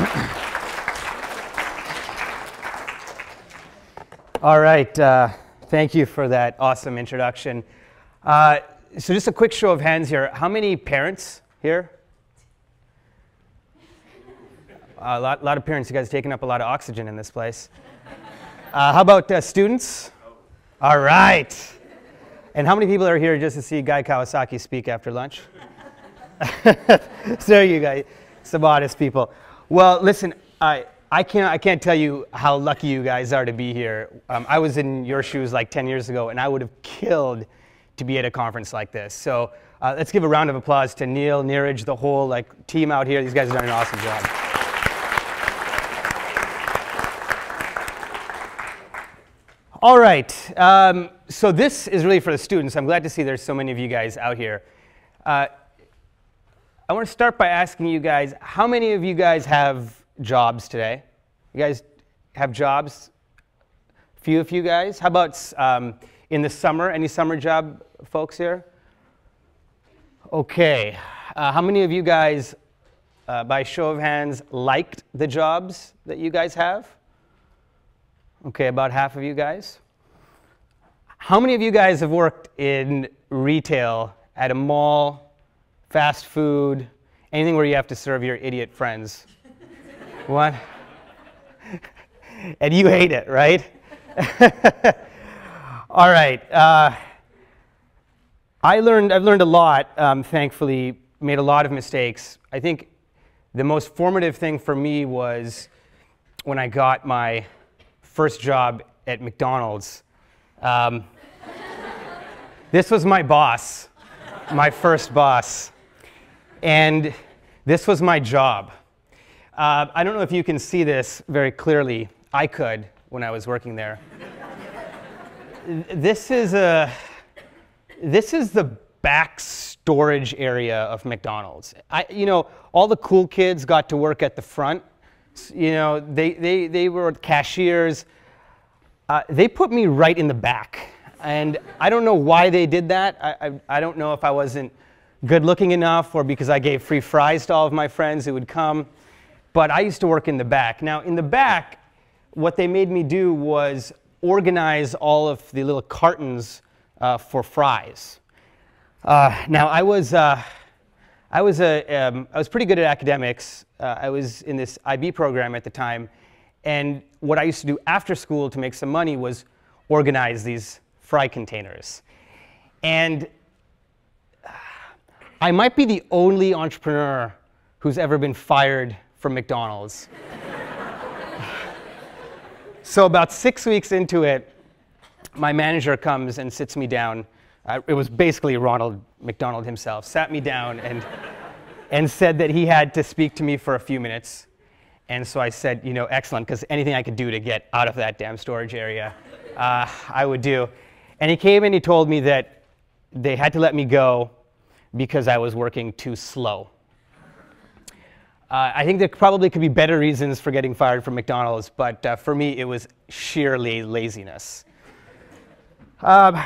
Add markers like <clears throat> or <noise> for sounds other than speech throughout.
<clears throat> All right, uh, thank you for that awesome introduction. Uh, so, just a quick show of hands here. How many parents here? A lot, lot of parents. You guys taking up a lot of oxygen in this place. Uh, how about uh, students? All right. And how many people are here just to see Guy Kawasaki speak after lunch? <laughs> so you guys, some honest people. Well, listen, I, I can't, I can't tell you how lucky you guys are to be here. Um, I was in your shoes like 10 years ago, and I would have killed to be at a conference like this. So uh, let's give a round of applause to Neil, Neeraj, the whole like team out here. These guys have done an awesome job. All right, um, so this is really for the students. I'm glad to see there's so many of you guys out here. Uh, I want to start by asking you guys, how many of you guys have jobs today. You guys have jobs? A few of you guys. How about um, in the summer? Any summer job folks here? Okay. Uh, how many of you guys, uh, by show of hands, liked the jobs that you guys have? Okay, about half of you guys. How many of you guys have worked in retail at a mall, fast food, anything where you have to serve your idiot friends? <laughs> What? and you hate it, right? <laughs> All right. Uh, I learned, I've learned a lot, um, thankfully, made a lot of mistakes. I think the most formative thing for me was when I got my first job at McDonald's. Um, <laughs> this was my boss, my first boss. And this was my job. Uh, I don't know if you can see this very clearly. I could when I was working there. this is a this is the back storage area of McDonald's. I, you know, all the cool kids got to work at the front. You know, they, they, they were cashiers. Uh, they put me right in the back. And I don't know why they did that. I, I, I don't know if I wasn't good looking enough or because I gave free fries to all of my friends who would come but I used to work in the back. Now, in the back, what they made me do was organize all of the little cartons uh, for fries. Uh, now, I was, uh, I, was a, um, I was pretty good at academics. Uh, I was in this IB program at the time. And what I used to do after school to make some money was organize these fry containers. And I might be the only entrepreneur who's ever been fired from McDonald's. <laughs> so about six weeks into it, my manager comes and sits me down. Uh, it was basically Ronald McDonald himself, sat me down and, and said that he had to speak to me for a few minutes. And so I said, you know, excellent, because anything I could do to get out of that damn storage area, uh, I would do. And he came and he told me that they had to let me go because I was working too slow. Uh, I think there probably could be better reasons for getting fired from McDonald's, but uh, for me, it was sheerly laziness. Um,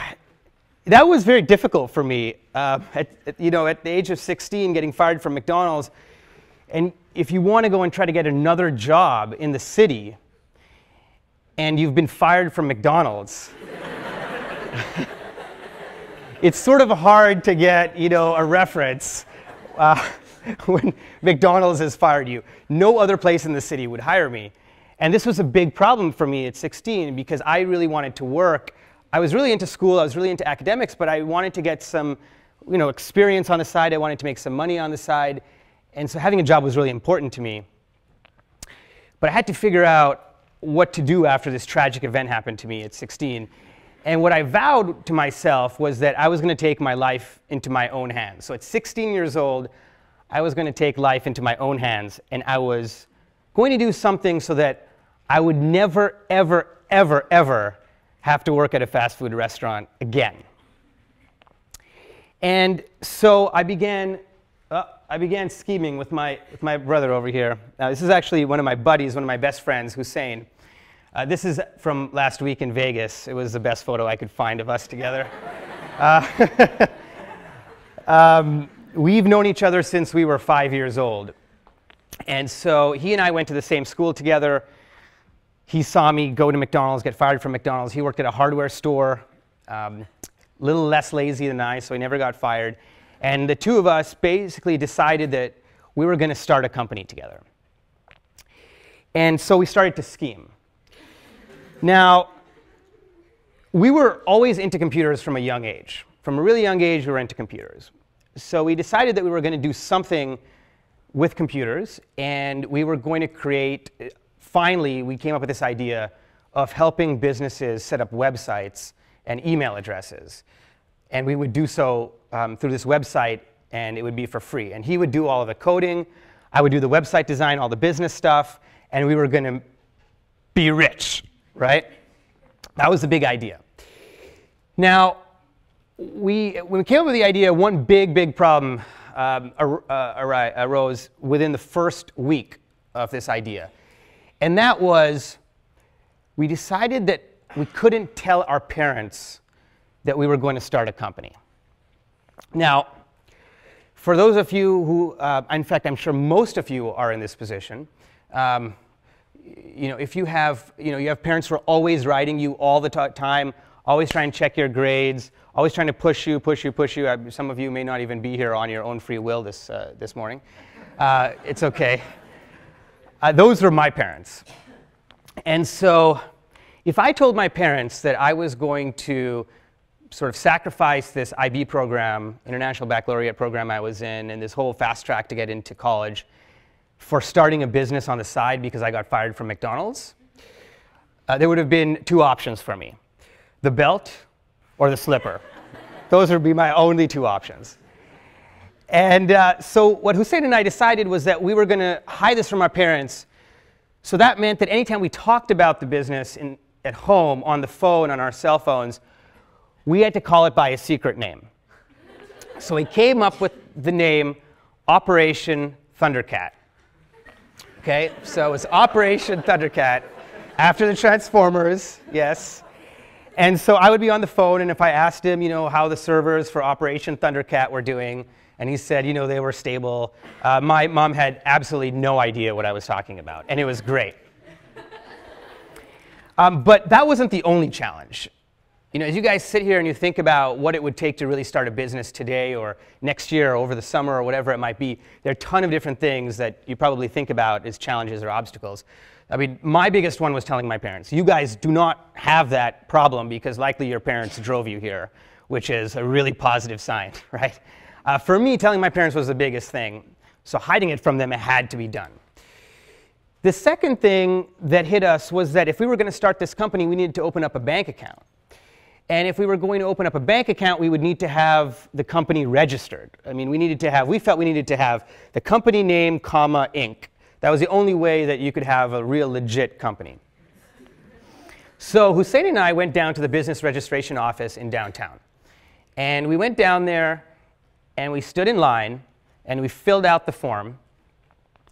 that was very difficult for me. Uh, at, at, you know, at the age of 16, getting fired from McDonald's, and if you want to go and try to get another job in the city, and you've been fired from McDonald's, <laughs> it's sort of hard to get, you know, a reference. Uh, <laughs> when McDonald's has fired you. No other place in the city would hire me. And this was a big problem for me at 16 because I really wanted to work. I was really into school, I was really into academics, but I wanted to get some you know, experience on the side. I wanted to make some money on the side. And so having a job was really important to me. But I had to figure out what to do after this tragic event happened to me at 16. And what I vowed to myself was that I was going to take my life into my own hands. So at 16 years old, I was going to take life into my own hands and I was going to do something so that I would never, ever, ever, ever have to work at a fast food restaurant again. And so I began, uh, I began scheming with my, with my brother over here. Now, this is actually one of my buddies, one of my best friends, Hussein. Uh, this is from last week in Vegas. It was the best photo I could find of us together. Uh, <laughs> um, we've known each other since we were five years old. And so he and I went to the same school together. He saw me go to McDonald's, get fired from McDonald's. He worked at a hardware store, um, a little less lazy than I, so he never got fired. And the two of us basically decided that we were going to start a company together. And so we started to scheme. Now, we were always into computers from a young age. From a really young age, we were into computers. So we decided that we were going to do something with computers, and we were going to create, finally, we came up with this idea of helping businesses set up websites and email addresses. And we would do so um, through this website, and it would be for free. And he would do all of the coding, I would do the website design, all the business stuff, and we were going to be rich, right? That was the big idea. Now, we, when we came up with the idea, one big, big problem um, ar- uh, arose within the first week of this idea. And that was we decided that we couldn't tell our parents that we were going to start a company. Now, for those of you who, uh, in fact, I'm sure most of you are in this position, um, you know, if you have, you know, you have parents who are always writing you all the time, always trying to check your grades, always trying to push you, push you, push you. Uh, some of you may not even be here on your own free will this, uh, this morning. Uh, it's okay. Uh, those were my parents. And so, if I told my parents that I was going to sort of sacrifice this IB program, International Baccalaureate program I was in, and this whole fast track to get into college, for starting a business on the side because I got fired from McDonald's, uh, there would have been two options for me the belt or the slipper. <laughs> Those would be my only two options. And uh, so, what Hussein and I decided was that we were going to hide this from our parents. So that meant that anytime we talked about the business in, at home, on the phone, on our cell phones, we had to call it by a secret name. So we came up with the name Operation Thundercat. Okay, so it's Operation Thundercat after the Transformers, yes. And so I would be on the phone, and if I asked him, you know, how the servers for Operation Thundercat were doing, and he said, you know, they were stable, uh, my mom had absolutely no idea what I was talking about, and it was great. <laughs> Um, but that wasn't the only challenge. You know, as you guys sit here and you think about what it would take to really start a business today or next year or over the summer or whatever it might be, there are a ton of different things that you probably think about as challenges or obstacles. I mean, my biggest one was telling my parents. You guys do not have that problem because likely your parents drove you here, which is a really positive sign, <laughs> right? Uh, for me, telling my parents was the biggest thing. So hiding it from them, it had to be done. The second thing that hit us was that if we were going to start this company, we needed to open up a bank account. And if we were going to open up a bank account, we would need to have the company registered. I mean, we needed to have, we felt we needed to have the company name, comma, Inc. That was the only way that you could have a real legit company. So Hussein and I went down to the business registration office in downtown. And we went down there and we stood in line and we filled out the form.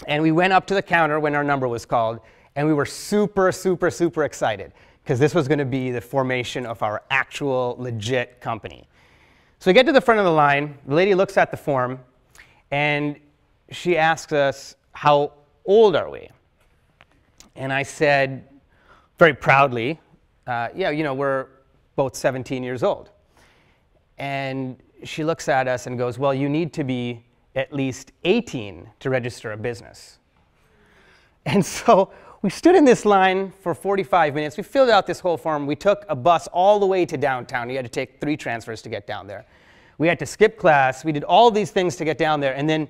And we went up to the counter when our number was called and we were super, super, super excited because this was going to be the formation of our actual legit company. So we get to the front of the line, the lady looks at the form, and she asks us, How old are we? And I said, very proudly, uh, Yeah, you know, we're both 17 years old. And she looks at us and goes, Well, you need to be at least 18 to register a business. <laughs> And so we stood in this line for 45 minutes. We filled out this whole form. We took a bus all the way to downtown. You had to take three transfers to get down there. We had to skip class. We did all these things to get down there. And then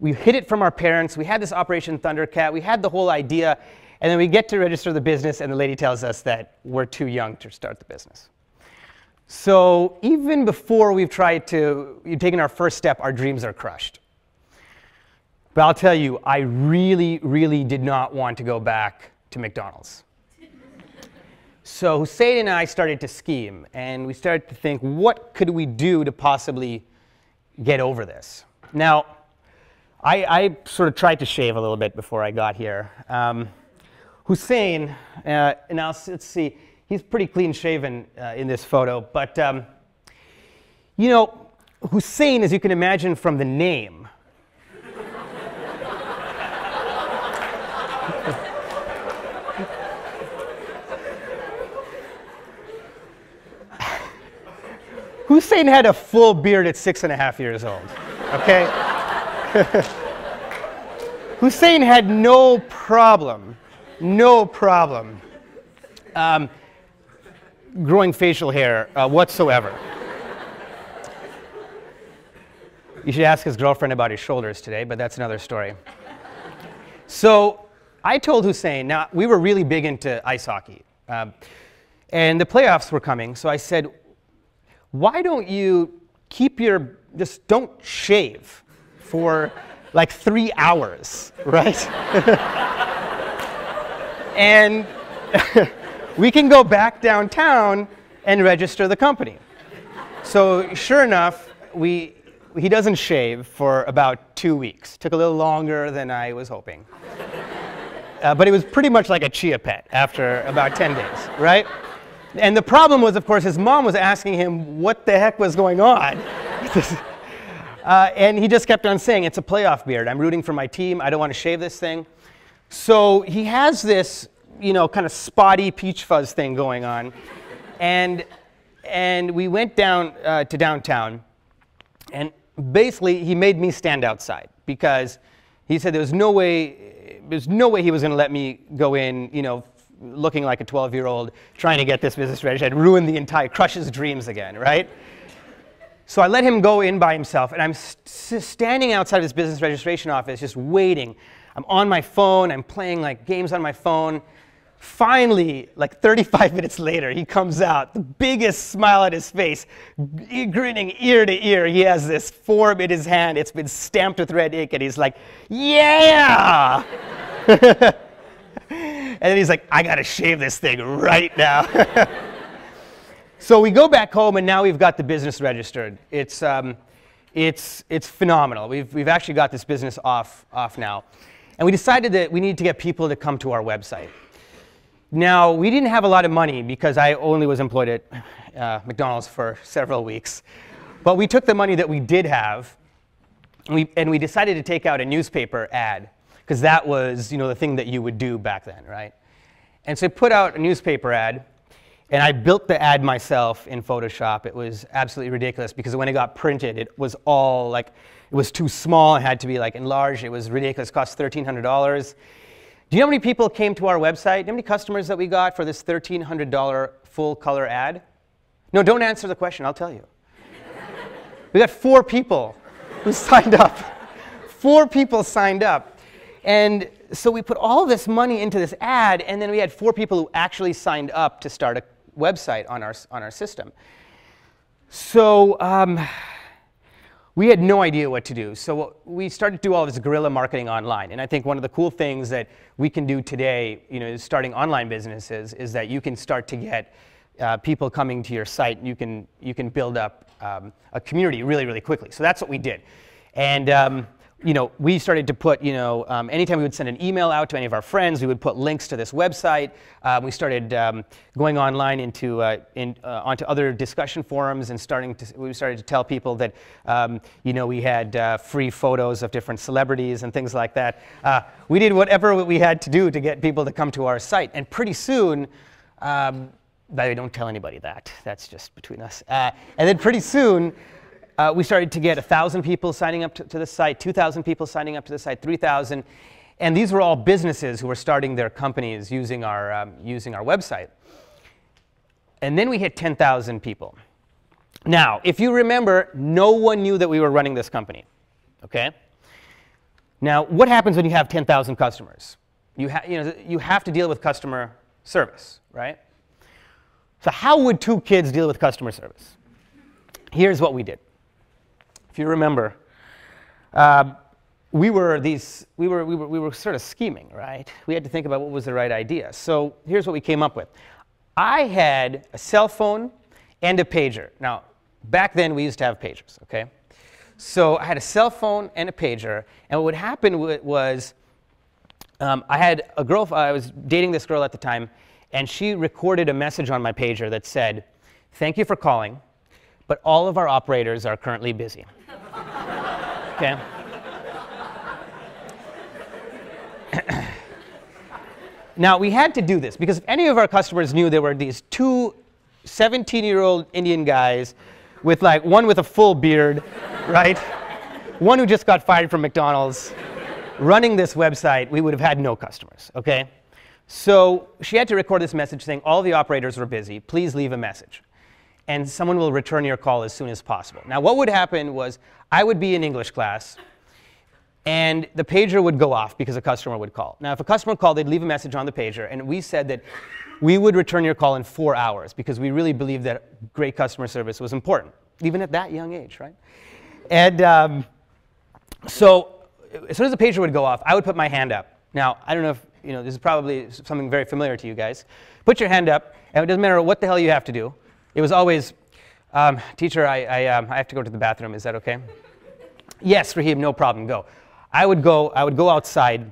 we hid it from our parents. We had this Operation Thundercat. We had the whole idea. And then we get to register the business, and the lady tells us that we're too young to start the business. So even before we've tried to, you've taken our first step, our dreams are crushed. But I'll tell you, I really, really did not want to go back to McDonald's. so Hussein and I started to scheme, and we started to think, what could we do to possibly get over this? Now, I, I sort of tried to shave a little bit before I got here. Um, Hussein, uh, now let's see, he's pretty clean shaven uh, in this photo, but um, you know, Hussein, as you can imagine from the name, Hussein had a full beard at six and a half years old. Okay? <laughs> Hussein had no problem, no problem um, growing facial hair uh, whatsoever. You should ask his girlfriend about his shoulders today, but that's another story. So I told Hussein, now we were really big into ice hockey, um, and the playoffs were coming, so I said, why don't you keep your, just don't shave for like three hours, right? <laughs> and <laughs> we can go back downtown and register the company. So sure enough, we, he doesn't shave for about two weeks. Took a little longer than I was hoping. Uh, but it was pretty much like a chia pet after about 10 days, right? And the problem was, of course, his mom was asking him what the heck was going on. <laughs> uh, and he just kept on saying, It's a playoff beard. I'm rooting for my team. I don't want to shave this thing. So he has this, you know, kind of spotty peach fuzz thing going on. And, and we went down uh, to downtown. And basically, he made me stand outside because he said there was no way, there's no way he was going to let me go in, you know, looking like a 12 year old trying to get this business registered and ruin the entire, crush his dreams again, right? So I let him go in by himself, and I'm st standing outside of his business registration office just waiting. I'm on my phone, I'm playing like games on my phone. Finally, like 35 <laughs> minutes later, he comes out, the biggest smile on his face, grinning ear to ear. He has this form in his hand, it's been stamped with red ink, and he's like, Yeah! <laughs> and then he's like, I gotta shave this thing right now. <laughs> so we go back home, and now we've got the business registered. It's, um, it's, it's phenomenal. We've, we've actually got this business off, off now. And we decided that we needed to get people to come to our website. Now, we didn't have a lot of money because I only was employed at uh, McDonald's for several weeks. But we took the money that we did have, and we, and we decided to take out a newspaper ad because that was you know, the thing that you would do back then, right? And so I put out a newspaper ad, and I built the ad myself in Photoshop. It was absolutely ridiculous because when it got printed, it was all like, it was too small. It had to be like enlarged. It was ridiculous. It cost $1,300. Do you know how many people came to our website? Do you know how many customers that we got for this $1,300 full color ad? No, don't answer the question. I'll tell you. <laughs> we got four people who signed up. Four people signed up. And so we put all this money into this ad, and then we had four people who actually signed up to start a website on our, on our system. So um, we had no idea what to do. So we started to do all this guerrilla marketing online. And I think one of the cool things that we can do today, you know, starting online businesses, is that you can start to get uh, people coming to your site. You can, you can build up um, a community really, really quickly. So that's what we did. And um, you know, we started to put, you know, um, anytime we would send an email out to any of our friends, we would put links to this website. Um, we started um, going online into, uh, in, uh, onto other discussion forums and starting to, we started to tell people that, um, you know, we had uh, free photos of different celebrities and things like that. Uh, we did whatever we had to do to get people to come to our site. And pretty soon, um, don't tell anybody that. That's just between us. Uh, and then pretty soon, uh, we started to get 1,000 people signing up to, to the site, 2,000 people signing up to the site, 3,000. And these were all businesses who were starting their companies using our, um, using our website. And then we hit 10,000 people. Now, if you remember, no one knew that we were running this company. Okay? Now, what happens when you have 10,000 customers? You, you, know, you have to deal with customer service, right? So, how would two kids deal with customer service? Here's what we did if you remember, uh, we were these, we were, we were, we were sort of scheming, right? We had to think about what was the right idea. So here's what we came up with. I had a cell phone and a pager. Now, back then we used to have pagers, okay? So I had a cell phone and a pager, and what would happen was um, I had a girl, I was dating this girl at the time, and she recorded a message on my pager that said, Thank you for calling, but all of our operators are currently busy. Okay? <coughs> now, we had to do this because if any of our customers knew there were these two 17 year old Indian guys with like one with a full beard, right? One who just got fired from McDonald's, running this website, we would have had no customers, okay? So she had to record this message saying, All the operators are busy, please leave a message. And someone will return your call as soon as possible. Now, what would happen was I would be in English class, and the pager would go off because a customer would call. Now, if a customer called, they'd leave a message on the pager, and we said that we would return your call in four hours because we really believed that great customer service was important, even at that young age, right? And um, so, as soon as the pager would go off, I would put my hand up. Now, I don't know if, you know, this is probably something very familiar to you guys. Put your hand up, and it doesn't matter what the hell you have to do. It was always, um, teacher, I, I, um, I have to go to the bathroom. Is that okay? yes, Rahim, no problem, go. I would go, I would go outside,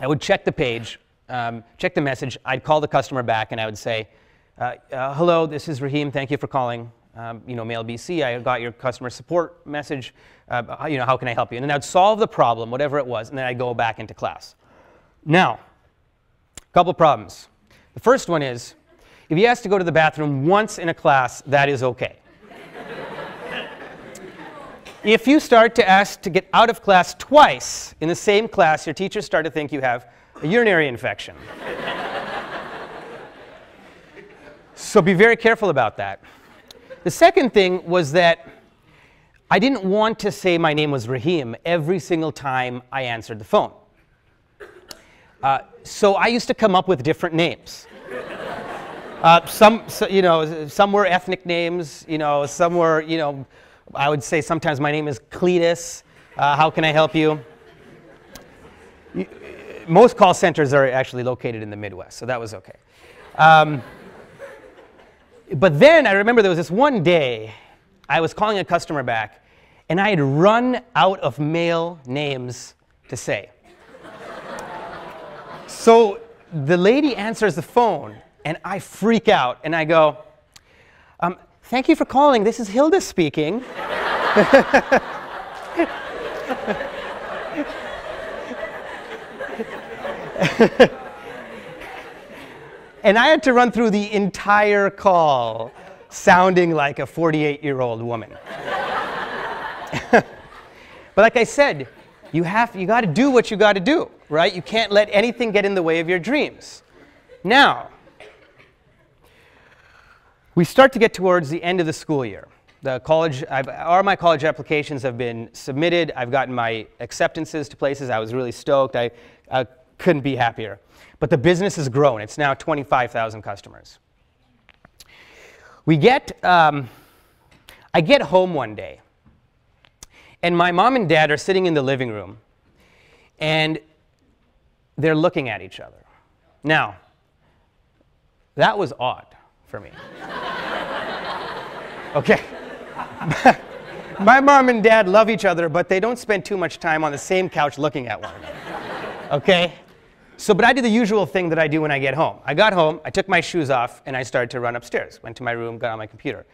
I would check the page, um, check the message, I'd call the customer back and I would say, uh, uh, hello, this is Rahim, thank you for calling. Um, you know, Mail BC, I got your customer support message, uh, you know, how can I help you? And then I'd solve the problem, whatever it was, and then I'd go back into class. Now, a couple problems. The first one is, if he has to go to the bathroom once in a class, that is okay. If you start to ask to get out of class twice in the same class, your teachers start to think you have a urinary infection. so be very careful about that. The second thing was that I didn't want to say my name was Rahim every single time I answered the phone. Uh, so I used to come up with different names. Uh, some, so, you know, some were ethnic names, you know, some were, you know, I would say sometimes my name is Cletus. Uh, how can I help you? Most call centers are actually located in the Midwest, so that was okay. Um, but then I remember there was this one day I was calling a customer back, and I had run out of male names to say. so the lady answers the phone, and I freak out, and I go, um, Thank you for calling. This is Hilda speaking. <laughs> and I had to run through the entire call sounding like a 48 year old woman. <laughs> but like I said, you have you got to do what you got to do, right? You can't let anything get in the way of your dreams. Now, we start to get towards the end of the school year. The college, I've, all my college applications have been submitted. I've gotten my acceptances to places. I was really stoked. I, I couldn't be happier. But the business has grown. It's now 25,000 customers. We get, um, I get home one day, and my mom and dad are sitting in the living room, and they're looking at each other. Now, that was odd for me. <laughs> okay. <laughs> My mom and dad love each other, but they don't spend too much time on the same couch looking at one another. Okay? So, but I did the usual thing that I do when I get home. I got home, I took my shoes off, and I started to run upstairs. Went to my room, got on my computer.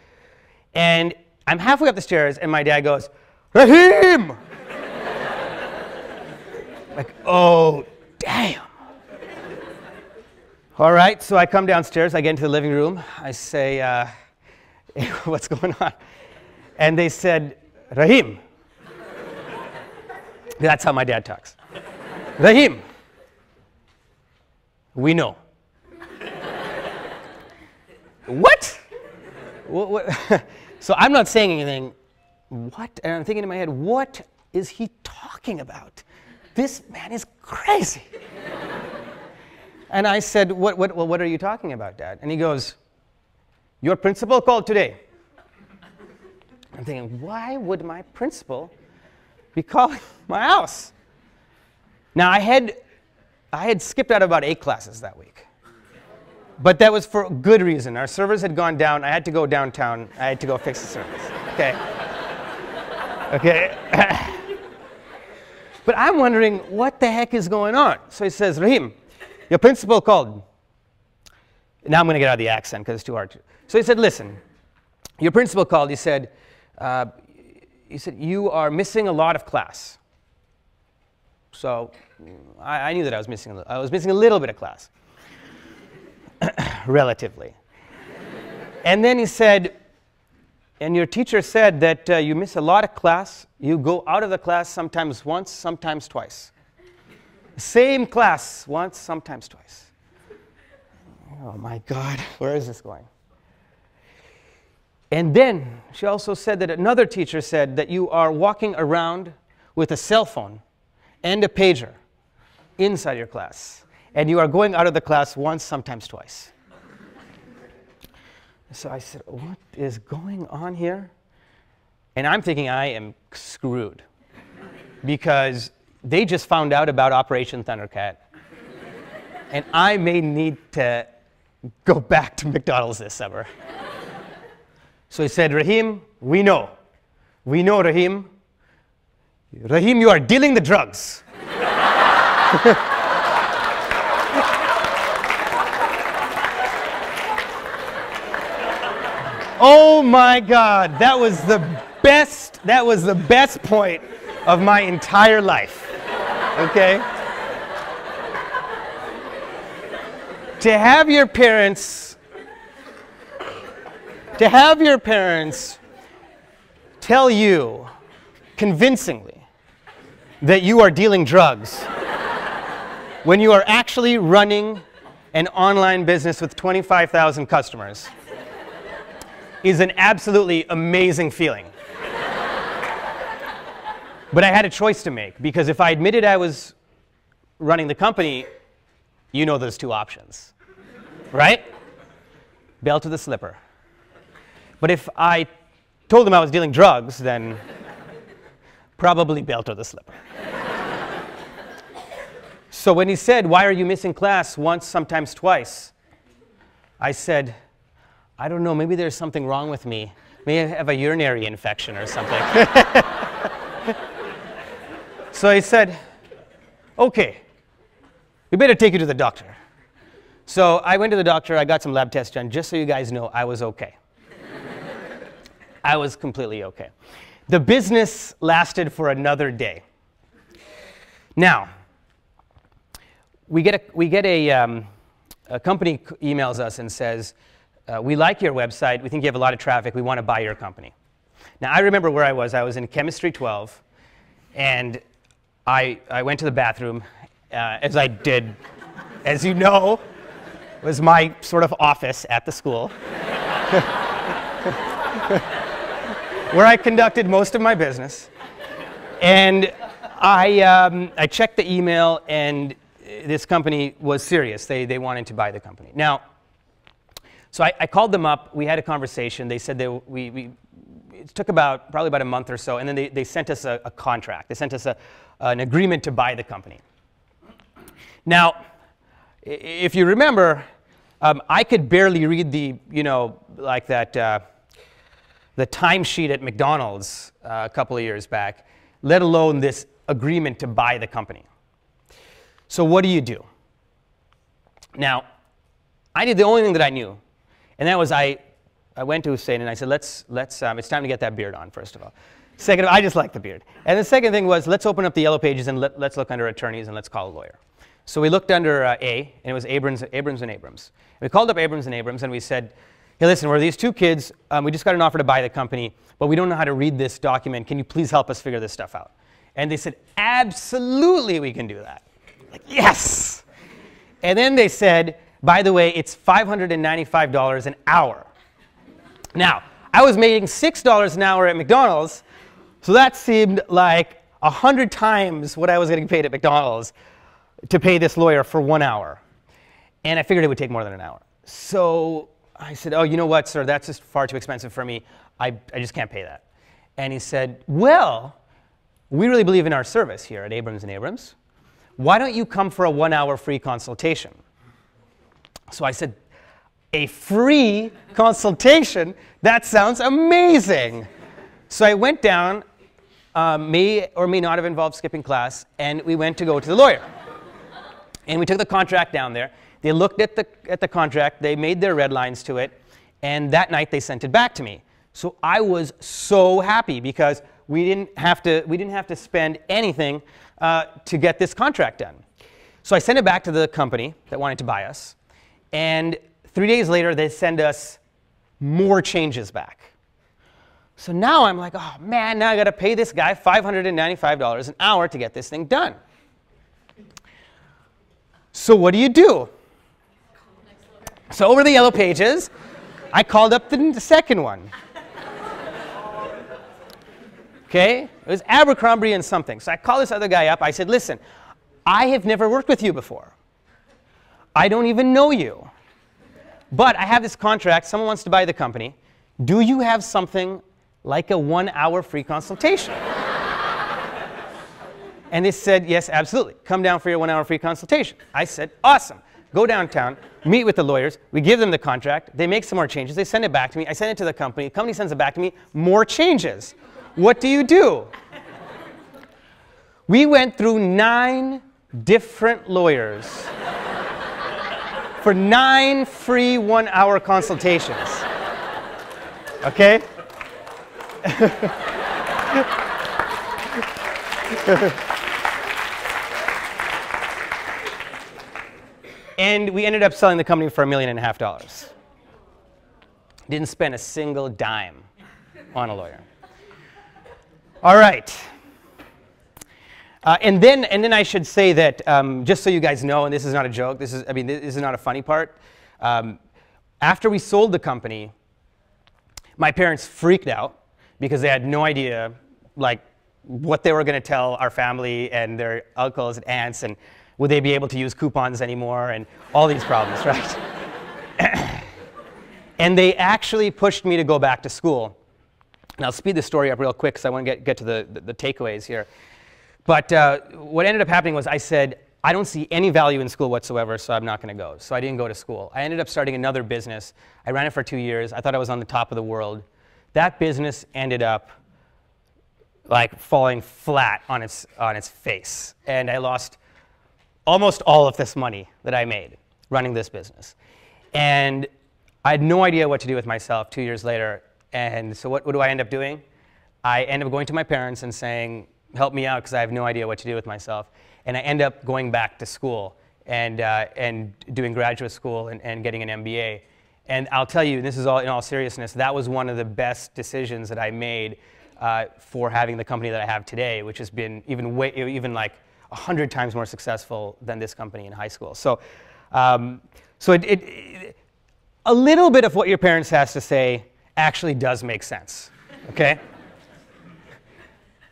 And I'm halfway up the stairs, and my dad goes, Rahim! <laughs> like, oh, damn. All right, so I come downstairs, I get into the living room, I say, uh, <laughs> What's going on? And they said, Rahim. That's how my dad talks. Rahim, we know. what? what, what? <laughs> so I'm not saying anything. What? And I'm thinking in my head, what is he talking about? This man is crazy. And I said, what, what, what are you talking about, Dad? And he goes, Your principal called today. I'm thinking, why would my principal be calling <laughs> my house? Now, I had, I had skipped out about eight classes that week. But that was for good reason. Our servers had gone down. I had to go downtown. I had to go fix the servers. Okay. Okay. <laughs> but I'm wondering what the heck is going on. So he says, Rahim, your principal called. Now I'm going to get out of the accent because it's too hard to. So he said, Listen, your principal called. He said, uh, he said, You are missing a lot of class. So I, I knew that I was missing a, I was missing a little bit of class, <coughs> relatively. and then he said, and your teacher said that uh, you miss a lot of class. You go out of the class sometimes once, sometimes twice. Same class once, sometimes twice. Oh my God, <laughs> where is this going? And then she also said that another teacher said that you are walking around with a cell phone and a pager inside your class. And you are going out of the class once, sometimes twice. So I said, What is going on here? And I'm thinking I am screwed because they just found out about Operation Thundercat. and I may need to go back to McDonald's this summer. so he said, Rahim, we know. We know, Rahim. Rahim, you are dealing the drugs. <laughs> oh my God, that was the best, that was the best point of my entire life. Okay? to have your parents to have your parents tell you convincingly that you are dealing drugs when you are actually running an online business with 25,000 customers is an absolutely amazing feeling. But I had a choice to make because if I admitted I was running the company, you know those two options, right? Bail to the slipper. But if I told them I was dealing drugs, then probably bail to the slipper. so when he said, Why are you missing class once, sometimes twice? I said, I don't know, maybe there's something wrong with me. Maybe I have a urinary infection or something. <laughs> so I said, okay, we better take you to the doctor. So I went to the doctor, I got some lab tests done, just so you guys know I was okay. I was completely okay. The business lasted for another day. Now, we get a, we get a, um, a company emails us and says, uh, we like your website. We think you have a lot of traffic. We want to buy your company. Now, I remember where I was. I was in Chemistry 12, and I, I went to the bathroom, uh, as I did, as you know, was my sort of office at the school, <laughs> where I conducted most of my business. And I, um, I checked the email, and this company was serious. They, they wanted to buy the company. Now, so I, I, called them up. We had a conversation. They said they, we, we, it took about probably about a month or so, and then they, they sent us a, a contract. They sent us a, an agreement to buy the company. Now, if you remember, um, I could barely read the, you know, like that, uh, the timesheet at McDonald's uh, a couple of years back, let alone this agreement to buy the company. So what do you do? Now, I did the only thing that I knew. And that was I, I went to Hussein and I said, let's, let's, um, it's time to get that beard on, first of all. Second, I just like the beard. And the second thing was, let's open up the yellow pages and let, us look under attorneys and let's call a lawyer. So we looked under uh, A, and it was Abrams, Abrams and Abrams. And we called up Abrams and Abrams and we said, hey, listen, we're these two kids. Um, we just got an offer to buy the company, but we don't know how to read this document. Can you please help us figure this stuff out? And they said, absolutely, we can do that. Like, yes! And then they said, by the way, it's $595 an hour. Now, I was making $6 an hour at McDonald's, so that seemed like 100 times what I was getting paid at McDonald's to pay this lawyer for one hour. And I figured it would take more than an hour. So I said, Oh, you know what, sir, that's just far too expensive for me. I, I just can't pay that. And he said, Well, we really believe in our service here at Abrams and Abrams. Why don't you come for a one hour free consultation? So I said, a free consultation? That sounds amazing. So I went down, uh, may or may not have involved skipping class, and we went to go to the lawyer. And we took the contract down there. They looked at the, at the contract, they made their red lines to it, and that night they sent it back to me. So I was so happy because we didn't have to, we didn't have to spend anything uh, to get this contract done. So I sent it back to the company that wanted to buy us. And three days later, they send us more changes back. So now I'm like, oh man, now I got to pay this guy $595 an hour to get this thing done. So what do you do? So over the yellow pages, I called up the, the second one. Okay? It was Abercrombie and something. So I called this other guy up. I said, listen, I have never worked with you before. I don't even know you. But I have this contract. Someone wants to buy the company. Do you have something like a one hour free consultation? and they said, yes, absolutely. Come down for your one hour free consultation. I said, awesome. Go downtown, meet with the lawyers. We give them the contract. They make some more changes. They send it back to me. I send it to the company. The company sends it back to me. More changes. What do you do? We went through nine different lawyers for nine free one hour consultations. Okay? <laughs> and we ended up selling the company for a million and a half dollars. Didn't spend a single dime on a lawyer. All right. Uh, and then, and then I should say that um, just so you guys know, and this is not a joke. This is, I mean, this is not a funny part. Um, after we sold the company, my parents freaked out because they had no idea, like, what they were going to tell our family and their uncles and aunts, and would they be able to use coupons anymore, and all these problems, <laughs> right? <coughs> and they actually pushed me to go back to school. And I'll speed the story up real quick because I want to get, get to the, the, the takeaways here. But uh, what ended up happening was I said, I don't see any value in school whatsoever, so I'm not going to go. So I didn't go to school. I ended up starting another business. I ran it for two years. I thought I was on the top of the world. That business ended up like falling flat on its, on its face. And I lost almost all of this money that I made running this business. And I had no idea what to do with myself two years later. And so what, what do I end up doing? I end up going to my parents and saying, help me out because I have no idea what to do with myself. And I end up going back to school and, uh, and doing graduate school and, and getting an MBA. And I'll tell you, this is all in all seriousness, that was one of the best decisions that I made uh, for having the company that I have today, which has been even, way, even like a 100 times more successful than this company in high school. So, um, so it, it, it, a little bit of what your parents has to say actually does make sense, okay?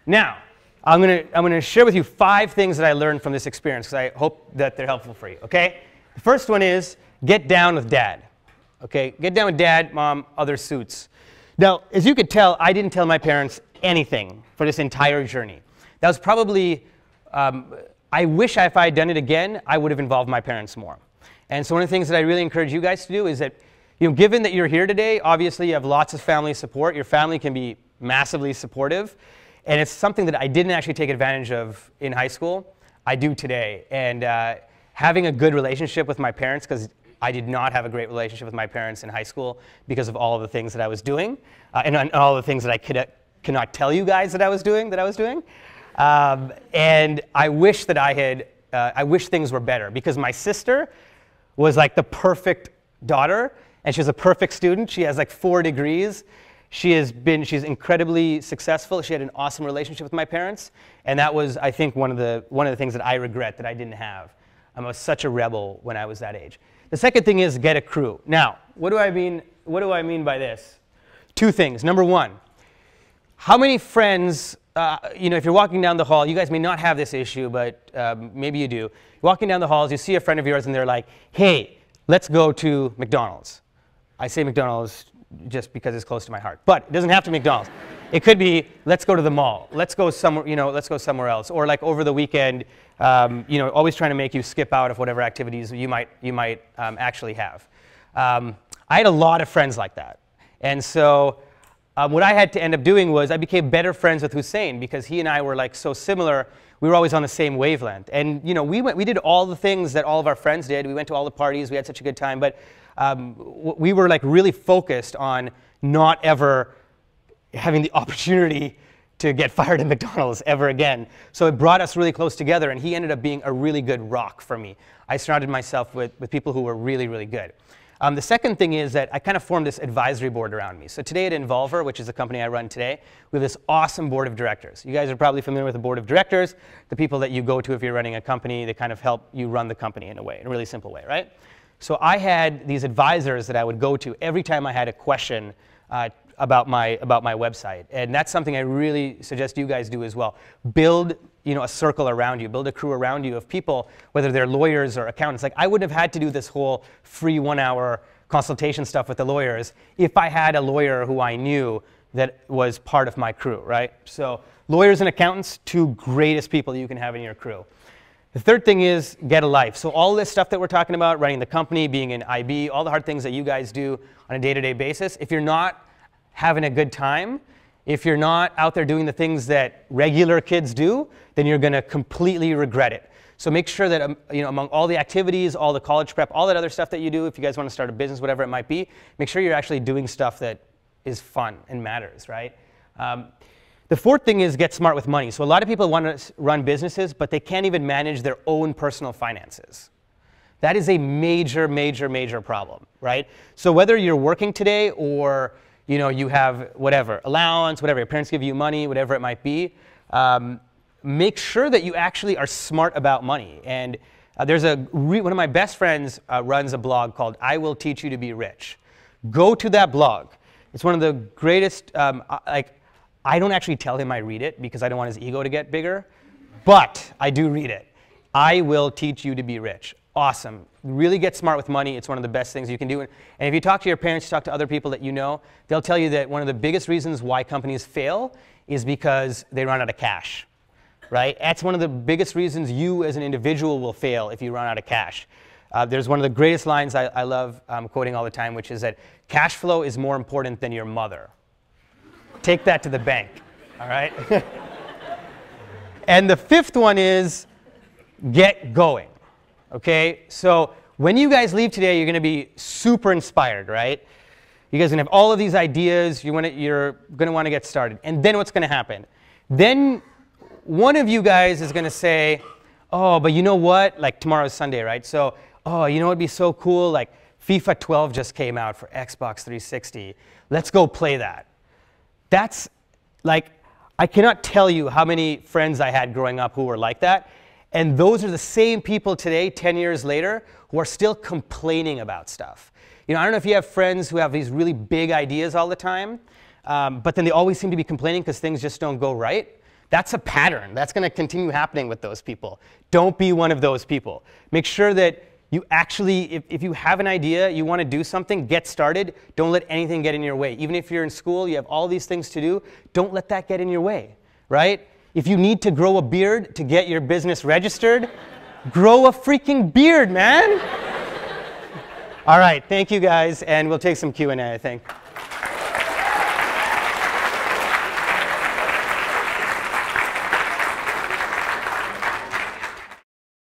now, I'm going to I'm gonna share with you five things that I learned from this experience because I hope that they're helpful for you, okay? The first one is get down with dad, okay? Get down with dad, mom, other suits. Now, as you could tell, I didn't tell my parents anything for this entire journey. That was probably, um, I wish if I had done it again, I would have involved my parents more. And so one of the things that I really encourage you guys to do is that you know, given that you're here today, obviously you have lots of family support. Your family can be massively supportive. And it's something that I didn't actually take advantage of in high school. I do today. And uh, having a good relationship with my parents, because I did not have a great relationship with my parents in high school because of all of the things that I was doing, uh, and, all the things that I could, cannot tell you guys that I was doing, that I was doing. Um, and I wish that I had, uh, I wish things were better because my sister was like the perfect daughter and she was a perfect student. She has like four degrees. She has been, she's incredibly successful. She had an awesome relationship with my parents. And that was, I think, one of the, one of the things that I regret that I didn't have. I was such a rebel when I was that age. The second thing is get a crew. Now, what do I mean, what do I mean by this? Two things. Number one, how many friends, uh, you know, if you're walking down the hall, you guys may not have this issue, but um, maybe you do. Walking down the halls, you see a friend of yours and they're like, hey, let's go to McDonald's. I say McDonald's just because it's close to my heart, but it doesn't have to be McDonald's. It could be let's go to the mall. Let's go somewhere, you know, let's go somewhere else. Or like over the weekend, um, you know, always trying to make you skip out of whatever activities you might you might um, actually have. Um, I had a lot of friends like that, and so. Um, what I had to end up doing was I became better friends with Hussein because he and I were like so similar. We were always on the same wavelength, and you know we went, we did all the things that all of our friends did. We went to all the parties. We had such a good time, but um, we were like really focused on not ever having the <laughs> opportunity to get fired at McDonald's ever again. So it brought us really close together, and he ended up being a really good rock for me. I surrounded myself with, with people who were really, really good. Um, the second thing is that I kind of formed this advisory board around me. So today at Involver, which is the company I run today, we have this awesome board of directors. You guys are probably familiar with the board of directors, the people that you go to if you're running a company. They kind of help you run the company in a way, in a really simple way, right? So I had these advisors that I would go to every time I had a question uh, about my about my website, and that's something I really suggest you guys do as well. Build you know a circle around you, build a crew around you of people, whether they're lawyers or accountants. Like I wouldn't have had to do this whole free one-hour consultation stuff with the lawyers if I had a lawyer who I knew that was part of my crew, right? So lawyers and accountants, two greatest people you can have in your crew. The third thing is get a life. So all this stuff that we're talking about, running the company, being an IB, all the hard things that you guys do on a day-to-day basis, if you're not having a good time, if you're not out there doing the things that regular kids do, then you're going to completely regret it. So make sure that um, you know, among all the activities, all the college prep, all that other stuff that you do, if you guys want to start a business, whatever it might be, make sure you're actually doing stuff that is fun and matters, right? Um, the fourth thing is get smart with money. So a lot of people want to run businesses, but they can't even manage their own personal finances. That is a major, major, major problem, right? So whether you're working today or you know you have whatever allowance, whatever your parents give you money, whatever it might be, um, make sure that you actually are smart about money. And uh, there's a one of my best friends uh, runs a blog called "I Will Teach You to Be Rich." Go to that blog. It's one of the greatest. Um, like I don't actually tell him I read it because I don't want his ego to get bigger, but I do read it. I will teach you to be rich. Awesome. Really get smart with money. It's one of the best things you can do. And if you talk to your parents, talk to other people that you know, they'll tell you that one of the biggest reasons why companies fail is because they run out of cash. Right? That's one of the biggest reasons you as an individual will fail if you run out of cash. Uh, there's one of the greatest lines I, I love um, quoting all the time, which is that cash flow is more important than your mother. Take that to the bank, all right? <laughs> and the fifth one is get going, okay? So when you guys leave today, you're going to be super inspired, right? You guys are going to have all of these ideas. You wanna, you're going to want to get started. And then what's going to happen? Then one of you guys is going to say, oh, but you know what? Like tomorrow's Sunday, right? So, oh, you know what'd be so cool? Like FIFA 12 just came out for Xbox 360. Let's go play that. That's like, I cannot tell you how many friends I had growing up who were like that. And those are the same people today, 10 years later, who are still complaining about stuff. You know, I don't know if you have friends who have these really big ideas all the time, um, but then they always seem to be complaining because things just don't go right. That's a pattern. That's going to continue happening with those people. Don't be one of those people. Make sure that you actually, if, if you have an idea, you want to do something, get started. Don't let anything get in your way. Even if you're in school, you have all these things to do, don't let that get in your way, right? If you need to grow a beard to get your business registered, grow a freaking beard, man. all right, thank you guys, and we'll take some Q&A, I think.